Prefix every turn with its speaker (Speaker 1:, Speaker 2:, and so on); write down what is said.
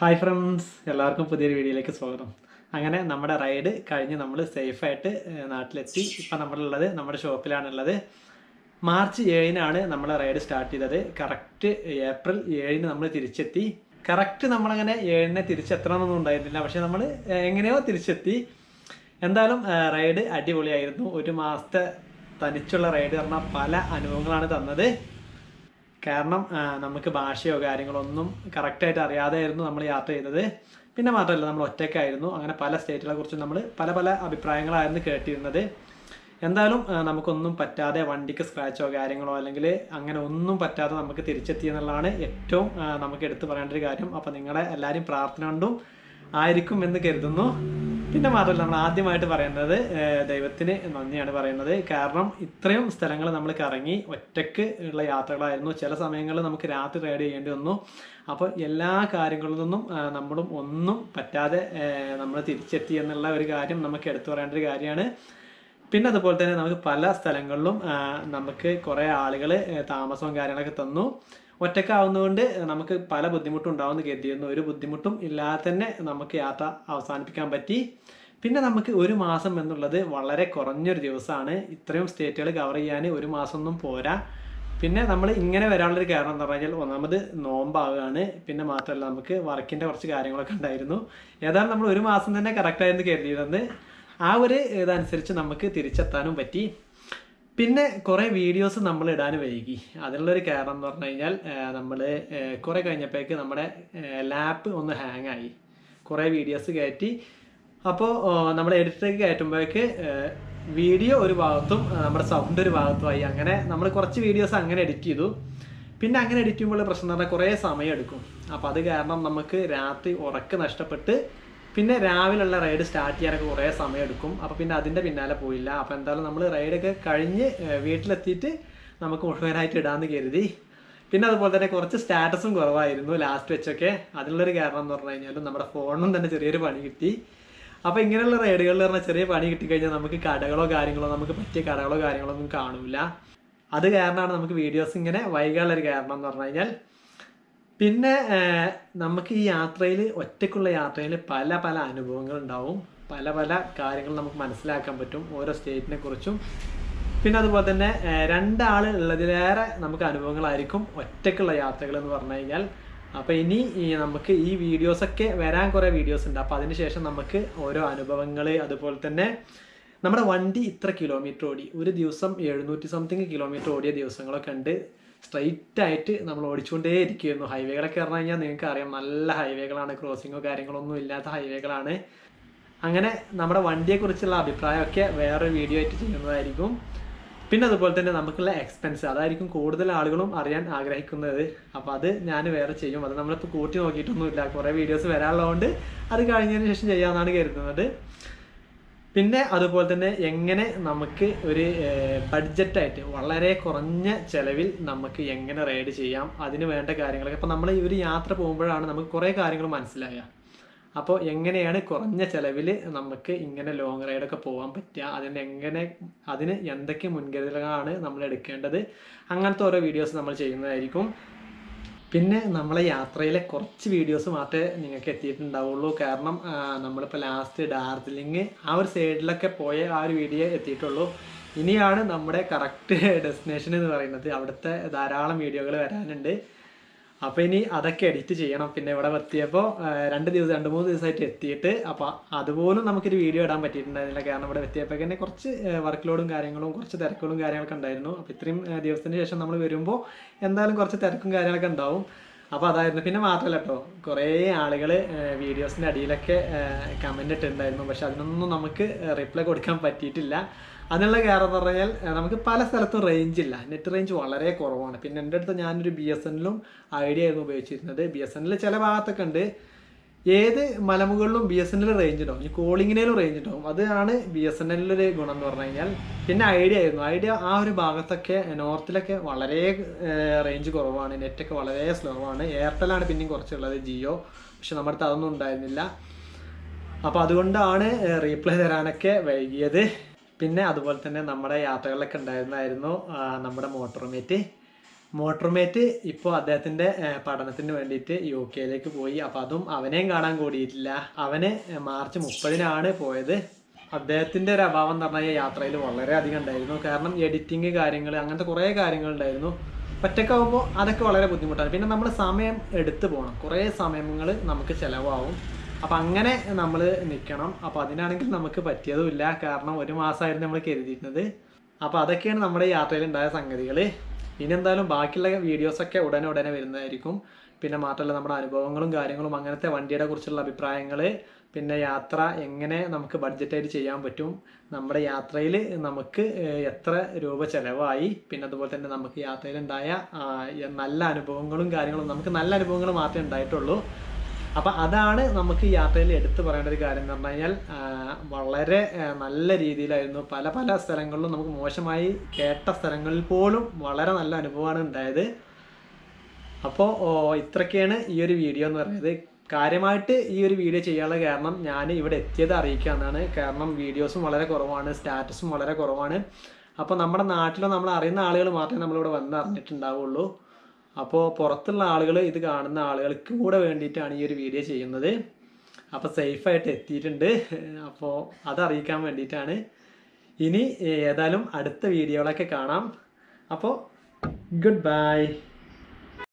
Speaker 1: Hi friends എല്ലാവർക്കും പുതിയൊരു വീഡിയോയിലേക്ക് സ്വാഗതം. അങ്ങനെ നമ്മുടെ റൈഡ് കഴിഞ്ഞ് നമ്മൾ സേഫായിട്ട് നാട്ടിലെത്തി. ഇപ്പം നമ്മളുള്ളത് നമ്മുടെ ഷോപ്പിലാണുള്ളത് മാർച്ച് ഏഴിനാണ് നമ്മൾ റൈഡ് സ്റ്റാർട്ട് ചെയ്തത്. കറക്റ്റ് ഏപ്രിൽ ഏഴിന് നമ്മൾ തിരിച്ചെത്തി. കറക്റ്റ് നമ്മളങ്ങനെ ഏഴിനെ തിരിച്ചെത്തണമെന്നൊന്നും ഉണ്ടായിരുന്നില്ല. പക്ഷെ നമ്മൾ എങ്ങനെയോ തിരിച്ചെത്തി. എന്തായാലും റൈഡ് അടിപൊളിയായിരുന്നു. ഒരു മാസത്തെ തനിച്ചുള്ള റൈഡ് പറഞ്ഞാൽ പല അനുഭവങ്ങളാണ് തന്നത്. കാരണം നമുക്ക് ഭാഷയോ കാര്യങ്ങളോ ഒന്നും കറക്റ്റായിട്ട് അറിയാതെയായിരുന്നു നമ്മൾ യാത്ര ചെയ്തത്. പിന്നെ മാത്രമല്ല നമ്മൾ ഒറ്റയ്ക്കായിരുന്നു. അങ്ങനെ പല സ്റ്റേറ്റുകളെ കുറിച്ച് നമ്മൾ പല പല അഭിപ്രായങ്ങളായിരുന്നു കേട്ടിരുന്നത്. എന്തായാലും നമുക്കൊന്നും പറ്റാതെ വണ്ടിക്ക് സ്ക്രാച്ചോ കാര്യങ്ങളോ അല്ലെങ്കിൽ അങ്ങനെ ഒന്നും പറ്റാതെ നമുക്ക് തിരിച്ചെത്തി എന്നുള്ളതാണ് ഏറ്റവും നമുക്ക് എടുത്തു പറയേണ്ട ഒരു കാര്യം. അപ്പോൾ നിങ്ങളെ എല്ലാവരും പ്രാർത്ഥന കൊണ്ടും ആയിരിക്കും എന്ന് കരുതുന്നു. പിന്നെ മാത്രമല്ല നമ്മൾ ആദ്യമായിട്ട് പറയുന്നത് ദൈവത്തിന് നന്ദിയാണ് പറയുന്നത്. കാരണം ഇത്രയും സ്ഥലങ്ങൾ നമ്മൾ കറങ്ങി ഒറ്റയ്ക്ക് ഉള്ള യാത്രകളായിരുന്നു. ചില സമയങ്ങളിൽ നമുക്ക് രാത്രി റൈഡ് ചെയ്യേണ്ടി വന്നു. അപ്പോൾ എല്ലാ കാര്യങ്ങളിൽ നിന്നും നമ്മളും ഒന്നും പറ്റാതെ നമ്മൾ തിരിച്ചെത്തി എന്നുള്ള ഒരു കാര്യം നമുക്ക് എടുത്തു പറയേണ്ട ഒരു കാര്യമാണ്. പിന്നെ അതുപോലെ തന്നെ നമുക്ക് പല സ്ഥലങ്ങളിലും നമുക്ക് കുറേ ആളുകൾ താമസവും കാര്യങ്ങളൊക്കെ തന്നു. ഒറ്റക്കാവുന്നതുകൊണ്ട് നമുക്ക് പല ബുദ്ധിമുട്ടും ഉണ്ടാവുമെന്ന് കരുതിയിരുന്നു. ഒരു ബുദ്ധിമുട്ടും ഇല്ലാതെ തന്നെ നമുക്ക് യാത്ര അവസാനിപ്പിക്കാൻ പറ്റി. പിന്നെ നമുക്ക് ഒരു മാസം എന്നുള്ളത് വളരെ കുറഞ്ഞൊരു ദിവസമാണ്. ഇത്രയും സ്റ്റേറ്റുകൾ കവർ ചെയ്യാൻ ഒരു മാസമൊന്നും പോരാ. പിന്നെ നമ്മൾ ഇങ്ങനെ വരാനുള്ളൊരു കാരണം എന്ന് പറഞ്ഞാൽ ഒന്നാമത് നോമ്പാവുകയാണ് പിന്നെ മാത്രമല്ല നമുക്ക് വർക്കിന്റെ കുറച്ച് കാര്യങ്ങളൊക്കെ ഉണ്ടായിരുന്നു. ഏതായാലും നമ്മൾ ഒരു മാസം തന്നെ കറക്റ്റായിരുന്നു കരുതിയിരുന്നത്. ആ ഒരു ഇതനുസരിച്ച് നമുക്ക് തിരിച്ചെത്താനും പറ്റി. പിന്നെ കുറേ വീഡിയോസ് നമ്മൾ ഇടാൻ വൈകി. അതിനുള്ളൊരു കാരണം എന്ന് പറഞ്ഞു കഴിഞ്ഞാൽ നമ്മൾ കുറേ കഴിഞ്ഞപ്പോഴേക്ക് നമ്മുടെ ലാപ്പ് ഒന്ന് ഹാങ് ആയി. കുറേ വീഡിയോസ് കയറ്റി. അപ്പോൾ നമ്മൾ എഡിറ്ററേക്ക് കയറ്റുമ്പോഴേക്ക് വീഡിയോ ഒരു ഭാഗത്തും നമ്മുടെ സൗണ്ട് ഒരു ഭാഗത്തുമായി. അങ്ങനെ നമ്മൾ കുറച്ച് വീഡിയോസ് അങ്ങനെ എഡിറ്റ് ചെയ്തു. പിന്നെ അങ്ങനെ എഡിറ്റ് ചെയ്യുമ്പോൾ പ്രശ്നം എന്ന് പറഞ്ഞാൽ കുറേ സമയം എടുക്കും. അപ്പോൾ അത് കാരണം നമുക്ക് രാത്രി ഉറക്ക് നഷ്ടപ്പെട്ട് പിന്നെ രാവിലെയുള്ള റൈഡ് സ്റ്റാർട്ട് ചെയ്യാനൊക്കെ കുറേ സമയം എടുക്കും അപ്പോൾ പിന്നെ അതിന്റെ പിന്നാലെ പോയില്ല. അപ്പോൾ എന്തായാലും നമ്മൾ റൈഡൊക്കെ കഴിഞ്ഞ് വീട്ടിലെത്തിയിട്ട് നമുക്ക് മുഴുവനായിട്ട് ഇടാമെന്ന് കരുതി. പിന്നെ അതുപോലെ തന്നെ കുറച്ച് സ്റ്റാറ്റസും കുറവായിരുന്നു ലാസ്റ്റ് വെച്ചൊക്കെ. അതിനുള്ളൊരു കാരണം എന്ന് പറഞ്ഞു കഴിഞ്ഞാൽ നമ്മുടെ ഫോണിനും തന്നെ ചെറിയൊരു പണി കിട്ടി. അപ്പോൾ ഇങ്ങനെയുള്ള റൈഡുകളിൽ പറഞ്ഞാൽ ചെറിയ പണി കിട്ടിക്കഴിഞ്ഞാൽ നമുക്ക് കടകളോ കാര്യങ്ങളോ നമുക്ക് പറ്റിയ കടകളോ കാര്യങ്ങളോ ഒന്നും കാണൂല. അത് കാരണമാണ് നമുക്ക് വീഡിയോസ് ഇങ്ങനെ വൈകാനുള്ളൊരു കാരണം എന്ന് പറഞ്ഞു കഴിഞ്ഞാൽ പിന്നെ നമുക്ക് ഈ യാത്രയിൽ ഒറ്റയ്ക്കുള്ള യാത്രയിൽ പല പല അനുഭവങ്ങൾ ഉണ്ടാവും പല പല കാര്യങ്ങൾ നമുക്ക് മനസ്സിലാക്കാൻ പറ്റും ഓരോ സ്റ്റേറ്റിനെ കുറിച്ചും. പിന്നെ അതുപോലെ തന്നെ രണ്ടാൾ ഉള്ളതിലേറെ നമുക്ക് അനുഭവങ്ങളായിരിക്കും ഒറ്റയ്ക്കുള്ള യാത്രകൾ എന്ന് പറഞ്ഞു കഴിഞ്ഞാൽ. അപ്പോൾ ഇനി നമുക്ക് ഈ വീഡിയോസൊക്കെ വരാൻ കുറേ വീഡിയോസ് ഉണ്ട്. അപ്പോൾ അതിനുശേഷം നമുക്ക് ഓരോ അനുഭവങ്ങൾ അതുപോലെ തന്നെ നമ്മുടെ വണ്ടി ഇത്ര കിലോമീറ്റർ ഓടി. ഒരു ദിവസം എഴുന്നൂറ്റി സംതിങ് കിലോമീറ്റർ ഓടിയ ദിവസങ്ങളൊക്കെ ഉണ്ട്. സ്ട്രൈറ്റ് ആയിട്ട് നമ്മൾ ഓടിച്ചുകൊണ്ടേ ഇരിക്കുകയായിരുന്നു ഹൈവേകളൊക്കെ പറഞ്ഞു കഴിഞ്ഞാൽ നിങ്ങൾക്ക് അറിയാം നല്ല ഹൈവേകളാണ്. ക്രോസിങ്ങോ കാര്യങ്ങളൊന്നും ഇല്ലാത്ത ഹൈവേകളാണ്. അങ്ങനെ നമ്മുടെ വണ്ടിയെക്കുറിച്ചുള്ള അഭിപ്രായമൊക്കെ വേറെ വീഡിയോ ആയിട്ട് ചെയ്യുന്നതായിരിക്കും. പിന്നെ അതുപോലെ തന്നെ നമുക്കുള്ള എക്സ്പെൻസ് അതായിരിക്കും കൂടുതൽ ആളുകളും അറിയാൻ ആഗ്രഹിക്കുന്നത്. അപ്പോൾ അത് ഞാൻ വേറെ ചെയ്യും. അത് നമ്മളിപ്പോൾ കൂട്ടി നോക്കിയിട്ടൊന്നുമില്ല. കുറേ വീഡിയോസ് വരാനുള്ളതുകൊണ്ട് അത് കഴിഞ്ഞതിന് ശേഷം ചെയ്യാമെന്നാണ് കരുതുന്നത്. പിന്നെ അതുപോലെ തന്നെ എങ്ങനെ നമുക്ക് ഒരു ബഡ്ജറ്റായിട്ട് വളരെ കുറഞ്ഞ ചിലവിൽ നമുക്ക് എങ്ങനെ റൈഡ് ചെയ്യാം അതിന് വേണ്ട കാര്യങ്ങളൊക്കെ. അപ്പോൾ നമ്മൾ ഈ ഒരു യാത്ര പോകുമ്പോഴാണ് നമുക്ക് കുറേ കാര്യങ്ങൾ മനസ്സിലാകുക അപ്പോൾ എങ്ങനെയാണ് കുറഞ്ഞ ചിലവിൽ നമുക്ക് ഇങ്ങനെ ലോങ് റൈഡൊക്കെ പോകാൻ പറ്റുക അതിന് എങ്ങനെ അതിന് എന്തൊക്കെ മുൻകരുതലുകളാണ് നമ്മൾ എടുക്കേണ്ടത് അങ്ങനത്തെ ഓരോ വീഡിയോസ് നമ്മൾ ചെയ്യുന്നതായിരിക്കും. പിന്നെ നമ്മളെ യാത്രയിലെ കുറച്ച് വീഡിയോസ് മാത്രമേ നിങ്ങൾക്ക് എത്തിയിട്ടുണ്ടാവുള്ളൂ. കാരണം നമ്മളിപ്പോൾ ലാസ്റ്റ് ഡാർജിലിംഗ് ആ ഒരു സൈഡിലൊക്കെ പോയ ആ ഒരു വീഡിയോ എത്തിയിട്ടുള്ളൂ. ഇനിയാണ് നമ്മുടെ കറക്റ്റ് ഡെസ്റ്റിനേഷൻ എന്ന് പറയുന്നത്. അവിടുത്തെ ധാരാളം വീഡിയോകൾ വരാനുണ്ട്. അപ്പോൾ ഇനി അതൊക്കെ എഡിറ്റ് ചെയ്യണം. പിന്നെ ഇവിടെ എത്തിയപ്പോൾ രണ്ട് ദിവസം രണ്ട് മൂന്ന് ദിവസമായിട്ട് എത്തിയിട്ട് അപ്പോൾ അതുപോലും നമുക്കൊരു വീഡിയോ ഇടാൻ പറ്റിയിട്ടുണ്ടായിരുന്നില്ല. കാരണം ഇവിടെ എത്തിയപ്പോൾ തന്നെ കുറച്ച് വർക്ക് ലോഡും കാര്യങ്ങളും കുറച്ച് തിരക്കുകളും കാര്യങ്ങളൊക്കെ ഉണ്ടായിരുന്നു. അപ്പോൾ ഇത്രയും ദിവസത്തിന് ശേഷം നമ്മൾ വരുമ്പോൾ എന്തായാലും കുറച്ച് തിരക്കും കാര്യങ്ങളൊക്കെ ഉണ്ടാവും. അപ്പോൾ അതായിരുന്നു. പിന്നെ മാത്രമല്ല കേട്ടോ കുറേ ആളുകൾ വീഡിയോസിന്റെ അടിയിലൊക്കെ കമന്റ് ഇട്ടിട്ടുണ്ടായിരുന്നു. പക്ഷെ അതിനൊന്നും നമുക്ക് റിപ്ലൈ കൊടുക്കാൻ പറ്റിയിട്ടില്ല. അതിനുള്ള കാരണം എന്ന് പറഞ്ഞാൽ നമുക്ക് പല സ്ഥലത്തും റേഞ്ച് ഇല്ല. നെറ്റ് റേഞ്ച് വളരെ കുറവാണ്. പിന്നെ എന്റെ അടുത്ത് ഞാനൊരു ബി എസ് എന്നിലും ഐഡിയ ആയിരുന്നു ഉപയോഗിച്ചിരുന്നത്. ബി എസ് എന്നിൽ ചില ഭാഗത്തൊക്കെ ഉണ്ട്. ഏത് മലമുകളിലും B S N L range ഉണ്ടാവും. ഈ കോളിങ്ങിനേലും റേഞ്ച് ഉണ്ടാവും. അതാണ് ബി എസ് എൻ എല്ലിന്റെ ഒരു ഗുണം എന്ന് പറഞ്ഞു കഴിഞ്ഞാൽ പിന്നെ ഐഡിയ ആയിരുന്നു. ഐഡിയ ആ ഒരു ഭാഗത്തൊക്കെ നോർത്തിലൊക്കെ വളരെ റേഞ്ച് കുറവാണ്. നെറ്റൊക്കെ വളരെ സ്ലോ ആണ് എയർടെലാണ് പിന്നെയും കുറച്ചുള്ളത് ജിയോ പക്ഷെ നമ്മുടെ അടുത്ത് അതൊന്നും ഉണ്ടായിരുന്നില്ല. അപ്പോൾ അതുകൊണ്ടാണ് റീപ്ലൈ തരാനൊക്കെ വൈകിയത്. പിന്നെ അതുപോലെ തന്നെ നമ്മുടെ യാത്രകളിലൊക്കെ ഉണ്ടായിരുന്നായിരുന്നു നമ്മുടെ മോട്ടോർമേറ്റ്. മോട്ടോർമേറ്റ് ഇപ്പോൾ അദ്ദേഹത്തിന്റെ പഠനത്തിന് വേണ്ടിയിട്ട് യു കെയിലേക്ക് പോയി. അപ്പോൾ അതും അവനെയും കാണാൻ കൂടിയിട്ടില്ല. അവന് മാർച്ച് മുപ്പതിനാണ് പോയത്. അദ്ദേഹത്തിന്റെ ഒരു അഭാവം എന്ന് പറഞ്ഞാൽ യാത്രയിൽ വളരെയധികം ഉണ്ടായിരുന്നു. കാരണം എഡിറ്റിങ് കാര്യങ്ങൾ അങ്ങനത്തെ കുറേ കാര്യങ്ങൾ ഉണ്ടായിരുന്നു. ഒറ്റക്കാവുമ്പോൾ അതൊക്കെ വളരെ ബുദ്ധിമുട്ടാണ്. പിന്നെ നമ്മൾ സമയം എടുത്തു പോകണം. കുറേ സമയങ്ങൾ നമുക്ക് ചിലവാകും. അപ്പം അങ്ങനെ നമ്മൾ നിൽക്കണം അപ്പോൾ അതിനാണെങ്കിൽ നമുക്ക് പറ്റിയതുമില്ല. കാരണം ഒരു മാസമായിരുന്നു നമ്മൾ കരുതിയിരുന്നത്. അപ്പോൾ അതൊക്കെയാണ് നമ്മുടെ യാത്രയിൽ ഉണ്ടായ സംഗതികൾ ഇനി എന്തായാലും ബാക്കിയുള്ള വീഡിയോസൊക്കെ ഉടനെ ഉടനെ വരുന്നതായിരിക്കും. പിന്നെ മാത്രമല്ല നമ്മുടെ അനുഭവങ്ങളും കാര്യങ്ങളും അങ്ങനത്തെ വണ്ടിയുടെ കുറിച്ചുള്ള അഭിപ്രായങ്ങൾ പിന്നെ യാത്ര എങ്ങനെ നമുക്ക് ബഡ്ജറ്റായിട്ട് ചെയ്യാൻ പറ്റും നമ്മുടെ യാത്രയിൽ നമുക്ക് എത്ര രൂപ ചിലവായി പിന്നെ അതുപോലെ തന്നെ നമുക്ക് യാത്രയിലുണ്ടായ നല്ല അനുഭവങ്ങളും കാര്യങ്ങളും നമുക്ക് നല്ല അനുഭവങ്ങൾ മാത്രമേ ഉണ്ടായിട്ടുള്ളൂ. അപ്പം അതാണ് നമുക്ക് യാത്രയിൽ എടുത്തു പറയേണ്ട ഒരു കാര്യം എന്ന് പറഞ്ഞു കഴിഞ്ഞാൽ വളരെ നല്ല രീതിയിലായിരുന്നു പല പല സ്ഥലങ്ങളിലും നമുക്ക് മോശമായി കേട്ട സ്ഥലങ്ങളിൽ പോലും വളരെ നല്ല അനുഭവമാണ് ഉണ്ടായത്. അപ്പോൾ ഇത്രയൊക്കെയാണ് ഈ ഒരു വീഡിയോ എന്ന് പറയുന്നത്. കാര്യമായിട്ട് ഈ ഒരു വീഡിയോ ചെയ്യാനുള്ള കാരണം ഞാൻ ഇവിടെ എത്തിയത് അറിയിക്കാന്നാണ്. കാരണം വീഡിയോസും വളരെ കുറവാണ് സ്റ്റാറ്റസും വളരെ കുറവാണ്. അപ്പോൾ നമ്മുടെ നാട്ടിലോ നമ്മൾ അറിയുന്ന ആളുകൾ മാത്രമേ നമ്മളിവിടെ വന്ന് അറിഞ്ഞിട്ടുണ്ടാവുള്ളൂ. അപ്പോൾ പുറത്തുള്ള ആളുകൾ ഇത് കാണുന്ന ആളുകൾക്ക് കൂടെ വേണ്ടിയിട്ടാണ് ഈ ഒരു വീഡിയോ ചെയ്യുന്നത്. അപ്പോൾ സേഫായിട്ട് എത്തിയിട്ടുണ്ട്. അപ്പോൾ അതറിയിക്കാൻ വേണ്ടിയിട്ടാണ്. ഇനി ഏതായാലും അടുത്ത വീഡിയോകളൊക്കെ കാണാം. അപ്പോൾ ഗുഡ് ബൈ